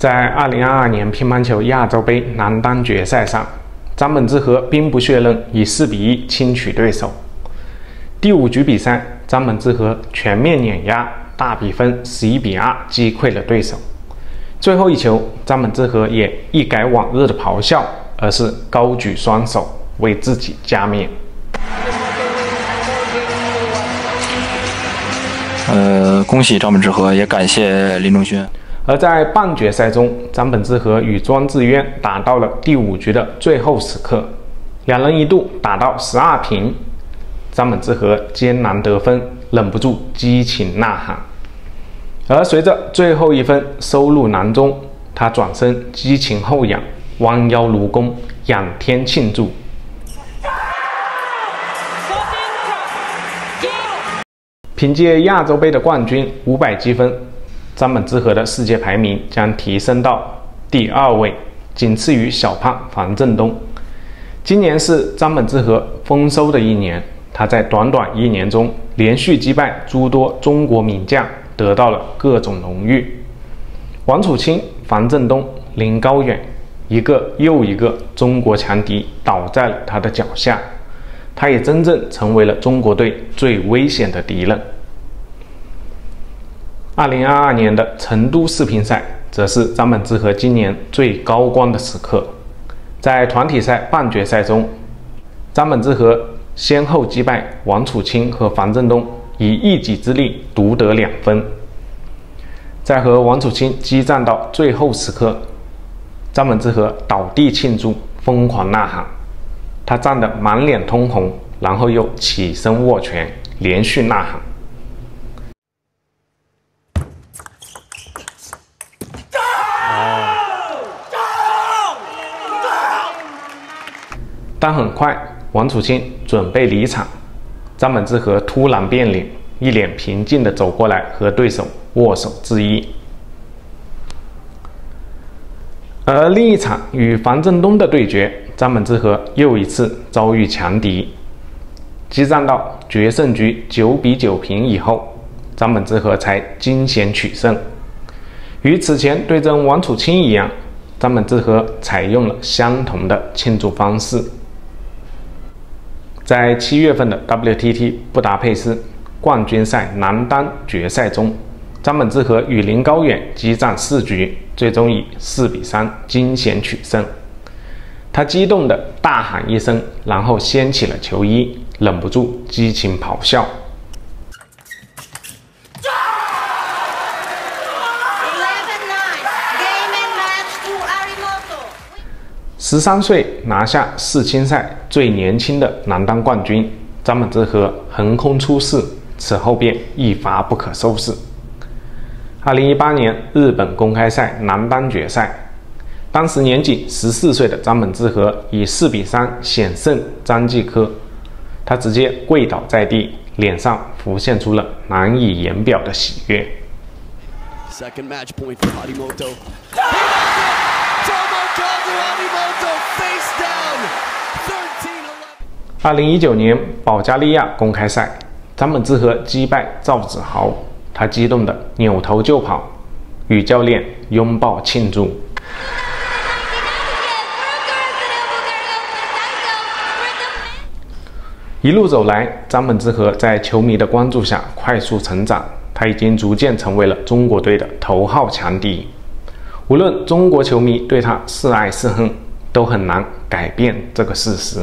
在二零二二年乒乓球亚洲杯男单决赛上，张本智和兵不血刃，以四比一轻取对手。第五局比赛，张本智和全面碾压，大比分十一比二击溃了对手。最后一球，张本智和也一改往日的咆哮，而是高举双手为自己加冕。呃，恭喜张本智和，也感谢林仲勋。而在半决赛中，张本智和与庄智渊打到了第五局的最后时刻，两人一度打到十二平，张本智和艰难得分，忍不住激情呐喊。而随着最后一分收入囊中，他转身激情后仰，弯腰卢弓，仰天庆祝。凭借亚洲杯的冠军五百积分，张本智和的世界排名将提升到第二位，仅次于小胖樊振东。今年是张本智和丰收的一年，他在短短一年中连续击败诸多中国名将，得到了各种荣誉。王楚钦、樊振东、林高远，一个又一个中国强敌倒在了他的脚下。他也真正成为了中国队最危险的敌人。二零二二年的成都世乒赛，则是张本智和今年最高光的时刻。在团体赛半决赛中，张本智和先后击败王楚钦和樊振东，以一己之力独得两分。在和王楚钦激战到最后时刻，张本智和倒地庆祝，疯狂呐喊。他涨得满脸通红，然后又起身握拳，连续呐喊。但很快，王楚钦准备离场，张本智和突然变脸，一脸平静地走过来和对手握手致意。而另一场与樊振东的对决。张本智和又一次遭遇强敌，激战到决胜局九比九平以后，张本智和才惊险取胜。与此前对阵王楚钦一样，张本智和采用了相同的庆祝方式。在七月份的 WTT 布达佩斯冠军赛男单决赛中，张本智和与林高远激战四局，最终以四比三惊险取胜。他激动地大喊一声，然后掀起了球衣，忍不住激情咆哮。十三岁拿下世青赛最年轻的男单冠军，张本智和横空出世，此后便一发不可收拾。二零一八年日本公开赛男单决赛。当时年仅十四岁的张本智和以四比三险胜张继科，他直接跪倒在地，脸上浮现出了难以言表的喜悦。二零一九年保加利亚公开赛，张本智和击败赵子豪，他激动的扭头就跑，与教练拥抱庆祝。一路走来，张本智和在球迷的关注下快速成长，他已经逐渐成为了中国队的头号强敌。无论中国球迷对他是爱是恨，都很难改变这个事实。